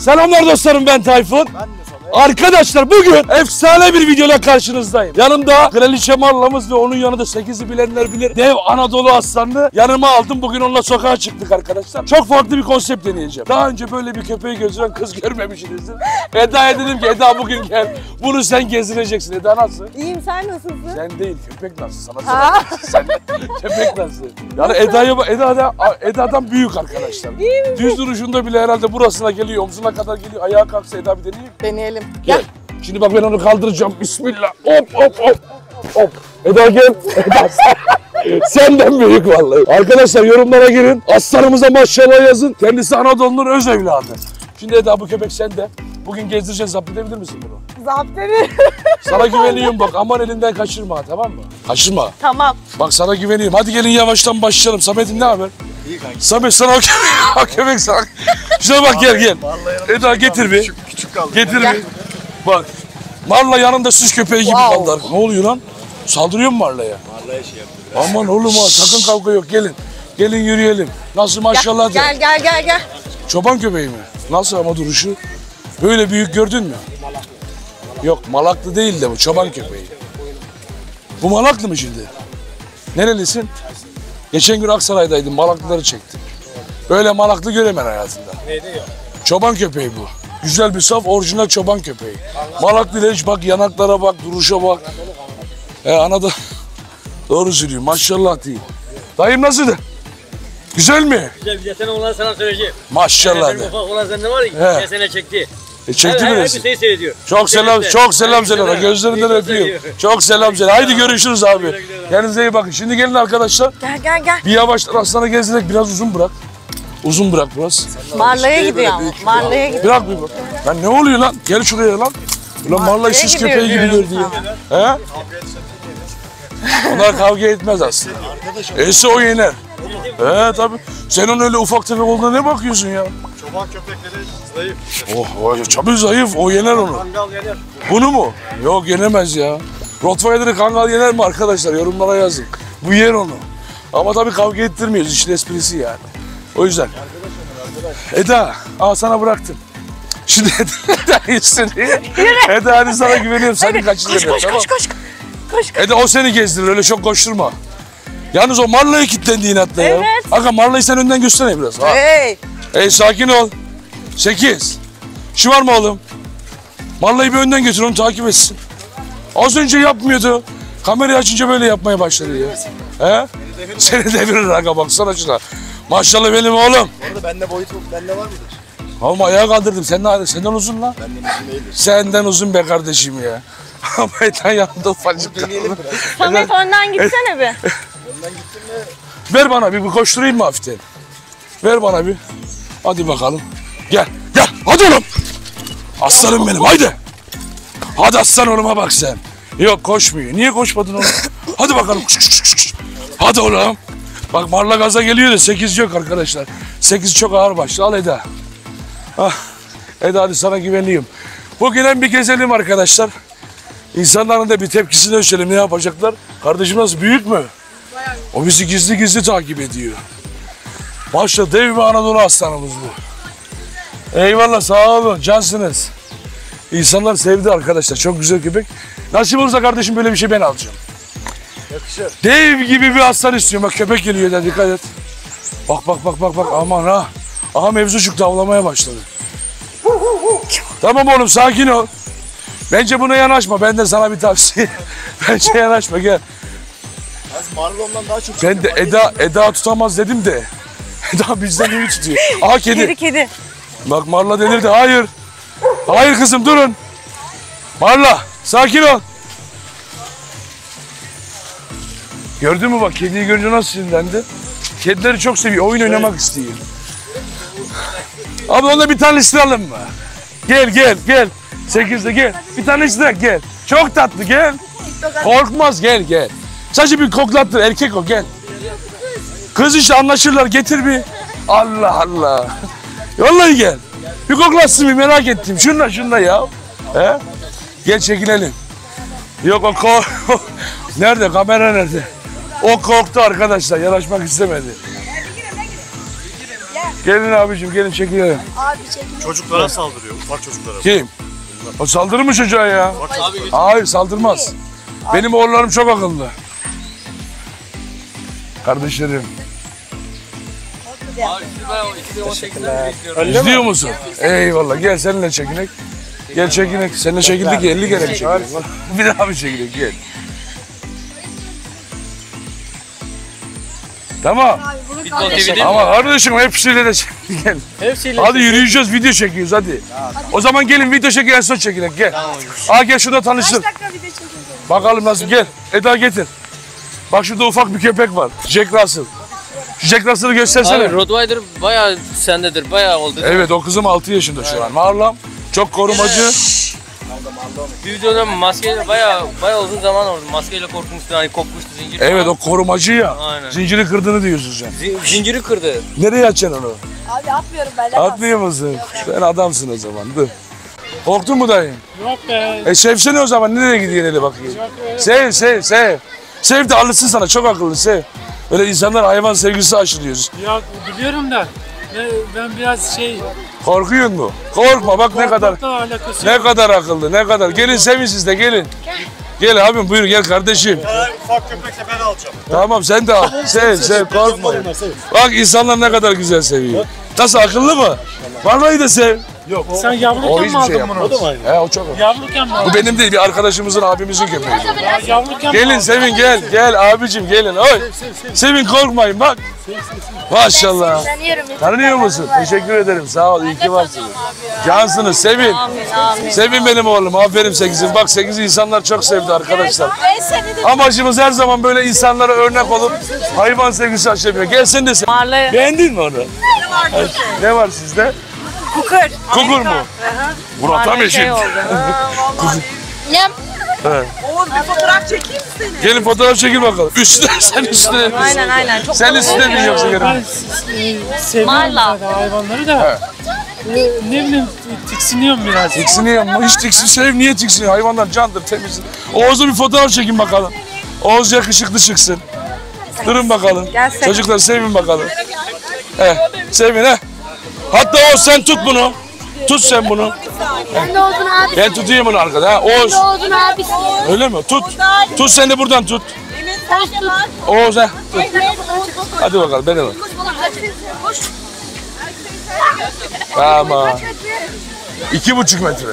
Selamlar dostlarım ben Tayfun. Arkadaşlar bugün efsane bir videoyla karşınızdayım. Yanımda Kraliçe Marlamız ve onun yanında 8'i bilenler bilir. Dev Anadolu aslanını yanıma aldım. Bugün onunla sokağa çıktık arkadaşlar. Çok farklı bir konsept deneyeceğim. Daha önce böyle bir köpeği gözüren kız görmemişsinizdir. Eda'ya dedim ki Eda bugün gel. Bunu sen gezdireceksin. Eda nasıl? İyiyim sen nasılsın? Sen değil köpek nasıl sana. Sen köpek nasıl? Yani Eda'ya bak- Eda da Eda'dan büyük arkadaşlar. Düz duruşunda bile herhalde burasına geliyor, omzuna kadar geliyor. Ayağa kalksa Eda bir deneyeyim. Deneyelim. Gel. Şimdi bak ben onu kaldıracağım. Bismillah. Hop hop hop. Hop. Eda gel. Eda sen- Senden büyük vallahi. Arkadaşlar yorumlara girin. Aslanımıza maşallah yazın. Kendisi Anadolu'nun öz evladı. Şimdi Eda bu köpek sende. Bugün gezdireceğiz. Zapt edebilir misin bunu? Zapt edin. Sana güveniyorum bak. Aman elinden kaçırma tamam mı? Kaçırma. tamam. Bak sana güveniyorum. Hadi gelin yavaştan başlayalım. Samet'in ne haber? İyi. Samet sana o köpek, o köpek sana. Şuna bak gel gel. Eda getir bir. Küçük, küçük kaldı. Getir bir. Bak. Marla yanında süs köpeği gibi Wow. kaldılar. Ne oluyor lan? Saldırıyor mu Marla'ya? Vallahi şey yapıyor. Aman oğlum ha sakın kavga yok gelin. Gelin yürüyelim. Nasıl maşallah de. Gel gel gel gel. Çoban köpeği mi? Nasıl ama duruşu? Böyle büyük gördün mü? Yok malaklı değil de bu çoban köpeği. Bu malaklı mı şimdi? Nerelisin? Geçen gün Aksaray'daydım malaklıları çektim. Böyle malaklı göremem hayatında. Çoban köpeği bu. Güzel bir saf orijinal çoban köpeği. Malaklı ile hiç bak yanaklara bak duruşa bak. E anada doğru söylüyor maşallah değil. Dayım nasıldı? Güzel mi? Güzel geçen olan sana söyleyeceğim. Maşallah de. ufak olan sende var ya, geçen sene çekti. E, çekti Her- mi her şey seyrediyor. Çok selam, çok selam söyle. selam. Gözlerinden öpüyorum. Çok selam söyle. Haydi görüşürüz abi. Kendinize iyi bakın. Şimdi gelin arkadaşlar. Gel gel gel. Bir yavaştan aslanı gezdirek biraz uzun bırak. Uzun bırak biraz. Marla'ya gidiyor ama. Marla'ya gidiyor. Bırak bir bak. Lan ne oluyor lan? Gel şuraya lan. Ulan marla işsiz köpeği gibi diyorum gör diye. He? Bunlar kavga etmez aslında. Ese o yener. He tabii. Sen onun öyle ufak tefek olduğuna ne bakıyorsun ya? Çoban köpekleri zayıf. Oh, oh çabuk zayıf. O yener onu. Kangal yener. Bunu mu? Yok yenemez ya. Rottweiler'ı kangal yener mi arkadaşlar? Yorumlara yazın. Bu yer onu. Ama tabii kavga ettirmiyoruz. İşin esprisi yani. O yüzden. Eda, aa sana bıraktım. Şimdi Eda istedi. Eda hadi sana güveniyorum. Senin kaçın Koş koş tamam. koş koş. Koş koş. Eda o seni gezdirir. Öyle çok koşturma. Yalnız o Marla'ya kilitlendi inatla ya. Evet. Aga Marla'yı sen önden göstereyim biraz. Ha. Hey. Ey sakin ol. Sekiz. Şu var mı oğlum? Marla'yı bir önden götür onu takip etsin. Az önce yapmıyordu. Kamerayı açınca böyle yapmaya başladı ya. He? Seni devirir aga baksana şuna. Maşallah benim oğlum. Bu arada bende boyut bende var mıdır? Oğlum ayağa kaldırdım. Sen de, senden uzun lan. Benden uzun değildir. Senden uzun be kardeşim ya. Ama Eten yanında ufacık kaldı. Samet önden gitsene bir. Önden gittim mi? Ver bana bir, bir koşturayım mı hafiften? Ver bana bir. Hadi bakalım. Gel, gel. Hadi oğlum. Aslanım benim, haydi. Hadi aslan oğluma bak sen. Yok koşmuyor. Niye koşmadın oğlum? Hadi bakalım. Hadi oğlum. Bak marla gaza geliyor da 8 yok arkadaşlar. 8 çok ağır başlı. Al Eda. Ah, Eda hadi sana güveniyorum. Bugün hem bir gezelim arkadaşlar. İnsanların da bir tepkisini ölçelim. Ne yapacaklar? Kardeşim nasıl büyük mü? O bizi gizli gizli takip ediyor. Maşallah dev bir Anadolu aslanımız bu. Eyvallah sağ olun cansınız. İnsanlar sevdi arkadaşlar. Çok güzel köpek. Nasip olursa kardeşim böyle bir şey ben alacağım. Yakışır. Dev gibi bir aslan istiyorum. Bak köpek geliyor da dikkat et. Bak bak bak bak bak aman ha. Aha mevzu çıktı avlamaya başladı. Tamam oğlum sakin ol. Bence buna yanaşma. Ben de sana bir tavsiye. Bence yanaşma gel. Az Marlon'dan daha çok Ben de Eda Eda tutamaz dedim de. Eda bizden iyi tutuyor. Aha kedi. Kedi kedi. Bak Marla delirdi. Hayır. Hayır kızım durun. Marla sakin ol. Gördün mü bak kediyi görünce nasıl sinirlendi? Kedileri çok seviyor. Oyun oynamak istiyor. Abi onda bir isteyelim mı? Gel gel gel. Sekizde gel. Bir iste gel. Çok tatlı gel. Korkmaz gel gel. Sadece bir koklattır erkek o gel. Kız işte anlaşırlar getir bir. Allah Allah. Vallahi gel. Bir koklatsın bir merak ettim. Şunla şunla ya. He? Gel çekilelim. Yok o ko... nerede kamera nerede? O korktu arkadaşlar yanaşmak istemedi. Gelin abicim gelin çekilelim. Çocuklara saldırıyor. Ufak çocuklara. Kim? O saldırır mı çocuğa ya? Hayır saldırmaz. Benim oğullarım çok akıllı. Kardeşlerim. Abi sizi ben o 2018'den bekliyorum. İzliyor musun? Eyvallah gel seninle çekinek. Gel çekinek. Seninle çekildik ya 50 kere çekinek? Bir daha bir çekinek gel. Tamam. Futbol TV'de Ama kardeşim hepsiyle de gel. Hepsiyle. Hadi yürüyeceğiz video çekiyoruz hadi. O zaman gelin video çekin en son çekinek gel. Aa gel şurada tanıştır. Bakalım nasıl gel. Eda getir. Bak şurada ufak bir köpek var. Jack Russell. Şu Jack Russell'ı göstersene. Abi Rottweiler bayağı sendedir. Bayağı oldu. Evet o kızım 6 yaşında şu an. Marlam çok korumacı. Videoda maskeyle bayağı bayağı uzun zaman oldu. Maskeyle korkmuştu. Hani kopmuştu zincir. Evet o korumacı ya. Aynen. Zinciri kırdığını diyorsun sen. Zin- zinciri kırdı. Nereye atacaksın onu? Abi atmıyorum ben. Atmıyor musun? Sen adamsın o zaman. Dur. Korktun mu dayı? Yok be. E sevsene o zaman. Nereye gidiyorsun hele bakayım. Sev sev sev. Sev de alışsın sana. Çok akıllı sev. Öyle insanlar hayvan sevgisi aşılıyoruz. Ya biliyorum da ben biraz şey Korkuyor mu? Korkma bak ne kadar ne yok. kadar akıllı ne kadar. Gelin sevin siz de gelin. Gel abim buyur gel kardeşim. Ufak köpekse ben alacağım. Tamam sen de al. Sev sev korkma. Bak insanlar ne kadar güzel seviyor. Nasıl akıllı mı? Vallahi de sev. Sen O yavruluken mi hiçbir şey aldın bunu? yapmaz. He o çok. Yavruken mi Bu aldın? benim değil bir arkadaşımızın abimizin köpeği. Ya, Yavruken mi Gelin? Sevin gel gel abicim gelin. Oy. Sevin korkmayın bak. Maşallah. Tanıyor musun? Teşekkür ederim. Sağ ol. iyi ki varsınız. Cansınız. Sevin. Amin amin. Sevin benim oğlum. Aferin sekizim. Bak sekizi insanlar çok sevdi arkadaşlar. De Amacımız her zaman böyle insanlara örnek olup hayvan sevgisi aşılıyor. Gel sen de sev. Marla'ya. Beğendin mi onu? Ne var sizde? Kukur. Kukur mu? Murat tam eşit. şey oldu. Gelin fotoğraf çekil bakalım. Üstüne sen üstüne. Aynen aynen. Çok Sen üstüne mi yoksa yarın? Ben seviyorum Marla. zaten hayvanları da. E, Ne bileyim tiksiniyorum biraz. Tiksiniyor mu? Hiç tiksin. Sev niye tiksiniyor? Hayvanlar candır, temiz. Oğuz'la bir fotoğraf çekin bakalım. Oğuz yakışıklı çıksın. Durun bakalım. Çocuklar sevin bakalım. He, sevin he. Hatta Oğuz sen tut bunu. Tut sen bunu. sen de oldun abi. Ben tutayım bunu arkada. Ha. Oğuz. Öyle mi? Tut. Tut sen de buradan tut. Sen tut. Oğuz ha. Tut. Hadi bakalım ben de bak. Tamam. İki buçuk metre.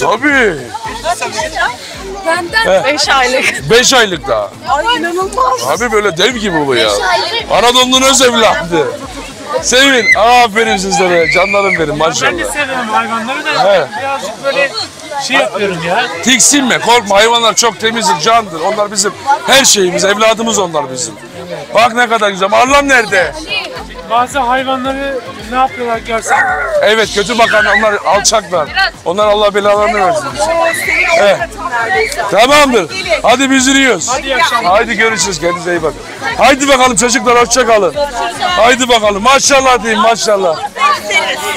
Tabii. Benden. Beş aylık. Beş aylık daha. Ay inanılmaz. Abi böyle dev gibi bu ya. aylık. Anadolu'nun öz evladı. Sevin. Aferin sizlere. Canlarım benim Ben de maşallah. seviyorum hayvanları da He. birazcık böyle şey yapıyorum ya. Tiksinme, korkma. Hayvanlar çok temizdir, candır. Onlar bizim her şeyimiz, evladımız onlar bizim. Bak ne kadar güzel. Marlam nerede? Bazı hayvanları ne yapıyorlar görsen. Evet kötü bakan onlar alçaklar. Onlar Allah belalarını versin. Evet. Tamamdır. Hadi biz yürüyoruz. Haydi görüşürüz. Kendinize iyi bakın. Haydi bakalım çocuklar hoşça kalın. Haydi bakalım. Maşallah diyeyim maşallah.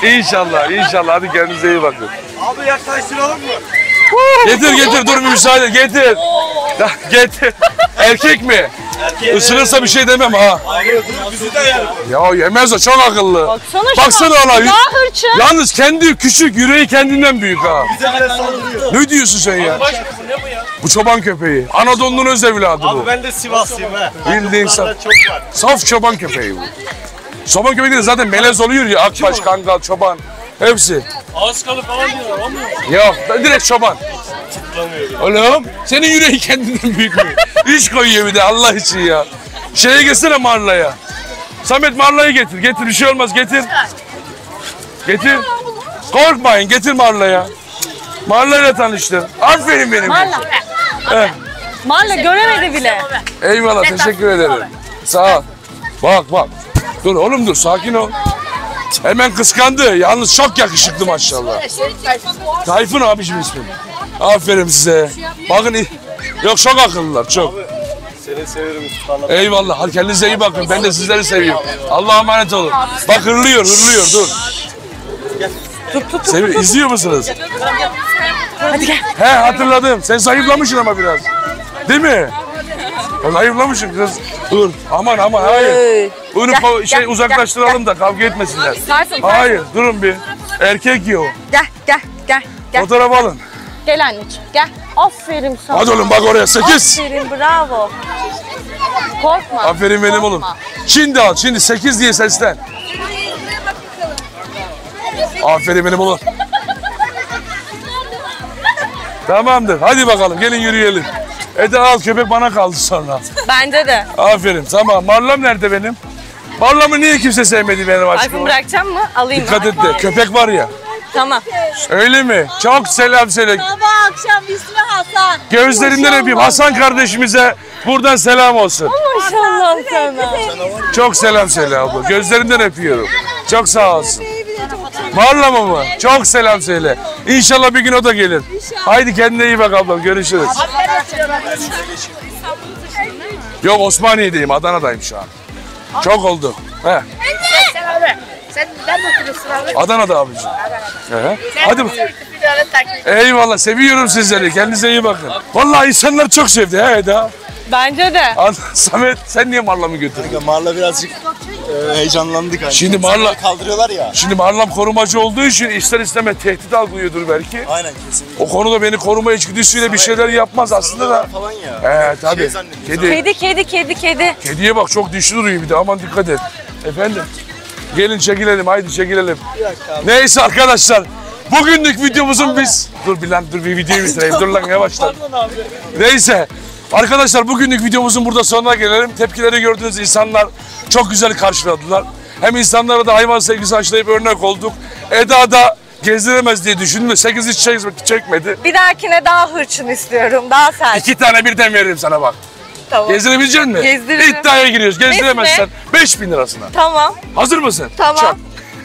İnşallah inşallah. Hadi kendinize iyi bakın. Abi yaklaştıralım mı? Getir getir dur bir müsaade getir. Getir. Erkek mi? Isırırsa bir şey demem ha. Hayır dur bizi de yer. Ya yemez o çok akıllı. Baksana şuna. Baksana ona. Daha hırçın. Yalnız kendi küçük yüreği kendinden büyük ha. Bize bile saldırıyor. Ne diyorsun sen ya? Ne bu ya? Bu çoban köpeği. Anadolu'nun öz evladı bu. Abi ben de Sivaslıyım ha. Bildiğin saf, Burada çok var. saf çoban köpeği bu. Çoban köpeği de zaten melez oluyor ya. Akbaş, kangal, çoban. Hepsi. Ağız kalı falan diyorlar? Yok direkt çoban. Oğlum senin yüreği kendinden büyük mü? İş koyuyor bir de Allah için ya. Şeye gelsene Marla'ya. Samet Marla'yı getir. Getir bir şey olmaz getir. Getir. Korkmayın getir Marla'ya. Marla'yla tanıştır. Aferin benim. Marla. Heh. Marla göremedi bile. Eyvallah teşekkür ederim. Sağ ol. Bak bak. Dur oğlum dur sakin ol. Hemen kıskandı. Yalnız çok yakışıklı maşallah. Tayfun abicim ismim. Aferin size. Bakın Yok çok akıllılar çok. Seni severim. Eyvallah. Hadi kendinize iyi bakın. Ben de sizleri seviyorum. Allah'a emanet olun. Bak hırlıyor hırlıyor dur. Sevi izliyor musunuz? Hadi gel. He hatırladım. Sen zayıflamışsın ama biraz. Değil mi? O zayıflamışsın kız. Dur aman aman hayır. Bunu Gel, şey gel, uzaklaştıralım da kavga etmesinler. Hayır durun bir. Erkek yiyor. Gel gel gel. Gel. Fotoğraf alın. Gel anneciğim gel. Aferin sana. Hadi oğlum bak oraya sekiz. Aferin bravo. Korkma. Aferin benim oğlum. Şimdi al şimdi sekiz diye seslen. Aferin benim oğlum. Tamamdır. Hadi bakalım gelin yürüyelim. Eda al köpek bana kaldı sonra. Bence de. Aferin tamam. Marlam nerede benim? Marlamı niye kimse sevmedi benim Aşkım aşkım? bırakacağım mı? Alayım Dikkat et de köpek var ya. Tamam. Öyle mi? Çok selam söyle. Sabah akşam ismi Hasan. Gözlerinden öpeyim. Hasan kardeşimize buradan selam olsun. Maşallah sana. Çok selam söyle abla. Gözlerinden öpüyorum. Çok sağ olsun. Marlama mı? Çok selam söyle. İnşallah bir gün o da gelir. Haydi kendine iyi bak ablam. Görüşürüz. Yok Osmaniye'deyim. Adana'dayım şu an. Çok oldu. He. Sen abi. Sen nerede oturuyorsun abi? Adana'da abicim. He. Hadi. bak-. Eyvallah. Seviyorum sizleri. Kendinize iyi bakın. Vallahi insanlar çok sevdi. He Eda. Bence de. An- Samet sen niye Marlam'ı götürdün? Marla birazcık e, heyecanlandık. Hani. Şimdi Marla Kaldırıyorlar ya. Şimdi Marlam korumacı olduğu için ister istemez tehdit algılıyordur belki. Aynen kesinlikle. O konuda beni koruma içgüdüsüyle bir şeyler yapmaz aslında da. Falan ya. He tabii. Şey. Kedi. Kedi kedi kedi kedi. Kediye bak çok dişli duruyor bir de aman dikkat et. Efendim. Gelin çekilelim haydi çekilelim. Neyse arkadaşlar. Bugünlük videomuzun biz... Dur bir lan dur bir videoyu bitireyim. Dur lan yavaştan. Neyse. Arkadaşlar bugünlük videomuzun burada sonuna gelelim. Tepkileri gördüğünüz insanlar çok güzel karşıladılar. Hem insanlara da hayvan sevgisi aşılayıp örnek olduk. Eda da gezdiremez diye düşündüm. 8 hiç çek- çekmedi. Bir dahakine daha hırçın istiyorum. Daha sert. İki tane birden veririm sana bak. Tamam. Gezdirebilecek misin? Gezdiririm. İddiaya giriyoruz. Gezdiremezsen 5000 lirasına. Tamam. Hazır mısın? Tamam. Çak.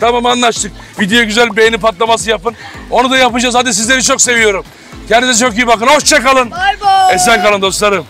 Tamam anlaştık. Videoya güzel beğeni patlaması yapın. Onu da yapacağız. Hadi sizleri çok seviyorum. Kendinize çok iyi bakın. Hoşça kalın. Bay bay. Esen kalın dostlarım.